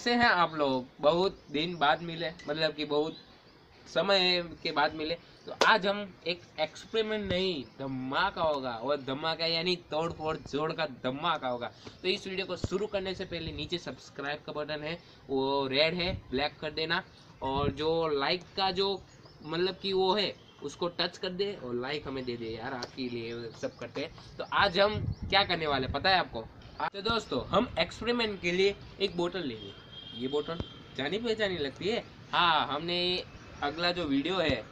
कैसे हैं आप लोग, बहुत दिन बाद मिले मतलब कि बहुत समय के बाद मिले। तो आज हम एक एक्सपेरिमेंट नहीं, धमाका होगा, और धमाका यानी तोड़ फोड़ जोड़ का धमाका होगा। तो इस वीडियो को शुरू करने से पहले नीचे सब्सक्राइब का बटन है, वो रेड है ब्लैक कर देना, और जो लाइक का जो मतलब कि वो है, उसको टच कर दे, और लाइक हमें दे दे यार, आपके लिए सब करते हैं। तो आज हम क्या करने वाले पता है आपको? तो दोस्तों, हम एक्सपेरिमेंट के लिए एक बोतल लेंगे। ये बोतल जानी पहचानी लगती है? हाँ हमने अगला जो वीडियो है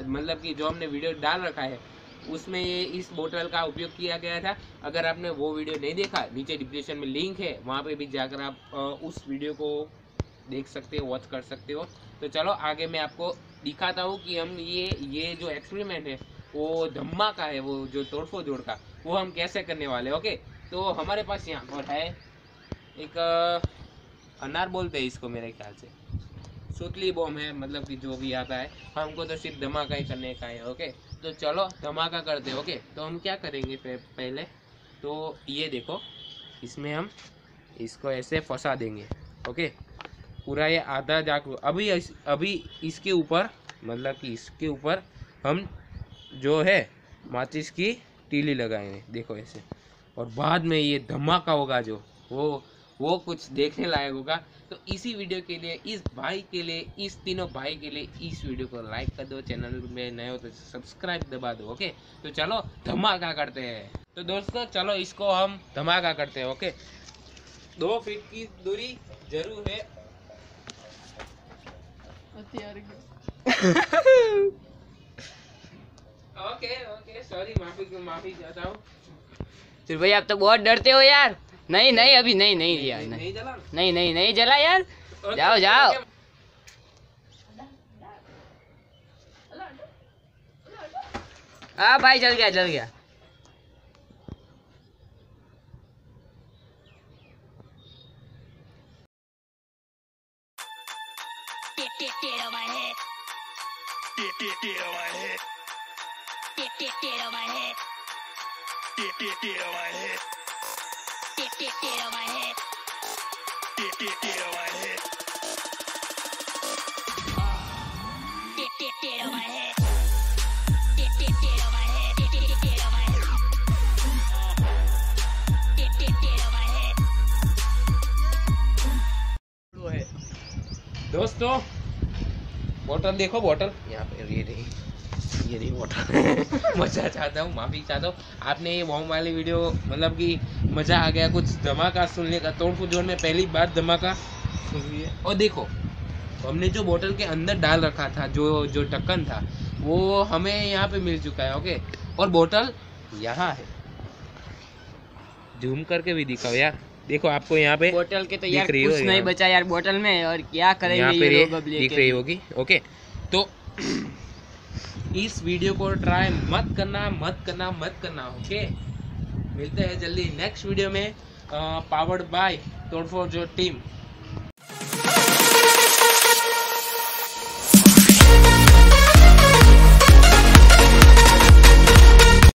मतलब कि जो हमने वीडियो डाल रखा है, उसमें ये इस बोतल का उपयोग किया गया था। अगर आपने वो वीडियो नहीं देखा, नीचे डिस्क्रिप्शन में लिंक है, वहाँ पे भी जाकर आप उस वीडियो को देख सकते हो वॉच कर सकते हो। तो चलो, आगे मैं आपको दिखाता हूँ कि हम ये ये जो एक्सपेरिमेंट है, वो धम्मा का है, वो जो तोड़फोड़ जोड़ का, वो हम कैसे करने वाले ओके तो हमारे पास यहाँ पर है एक अनार बोलते हैं इसको मेरे ख्याल से। सुतली बॉम्ब है मतलब कि जो भी आता है। हमको तो सिर्फ़ धमाका ही करने का है, ओके? तो चलो, धमाका करते ओके? तो हम क्या करेंगे पहले? तो ये देखो, इसमें हम इसको ऐसे फंसा देंगे, ओके? पूरा ये आधा जाक अभी अभी इसके ऊपर मतलब कि इसके ऊपर हम जो है, माचिस की टीली लगाएँगे, देखो ऐसे। और बाद में ये धमाका होगा जो, वो वो कुछ देखने लायक होगा। तो इसी वीडियो के लिए इस भाई के लिए इस तीनों भाई के लिए इस वीडियो को लाइक कर दो। चैनल में नए हो तो सब्सक्राइब दबा दो ओके तो चलो धमाका करते हैं। तो दोस्तों चलो इसको हम धमाका करते हैं ओके दो फीट की दूरी ज़रूर है। ओके ओके सॉरी माफ़ी माफ़ी चाहता हूँ। फिर भाई आप तो बहुत डरते हो यार। नहीं नहीं अभी नहीं नहीं दिया नहीं नहीं जला। नहीं नहीं नहीं जला यार। जाओ जाओ। हाँ भाई जल गया जल गया। Get get get on my head. Get get दोस्तों बॉटल देखो बॉटल यहाँ पे रही। ये रही। बोतल मज़ा चाहता हूँ माफ़ी चाहता हूँ। आपने ये बॉम्ब वाली वीडियो मतलब कि मज़ा आ गया कुछ धमाका सुनने का। तोड़ जोड़ में पहली बार धमाका सुन लिया और देखो हमने जो बोतल के अंदर डाल रखा था जो जो ढक्कन था वो हमें यहाँ पे मिल चुका है ओके और बोतल यहाँ है। जूम करके भी दिखाओ यार। देखो आपको यहाँ पे बोतल के तो यार कुछ नहीं बचा यार बोतल में और क्या करेंगे दिख रही होगी ओके तो इस वीडियो को ट्राई मत करना मत करना मत करना ओके मिलते हैं जल्दी नेक्स्ट वीडियो में पावर्ड बाय तोड़फोड़ जो टीम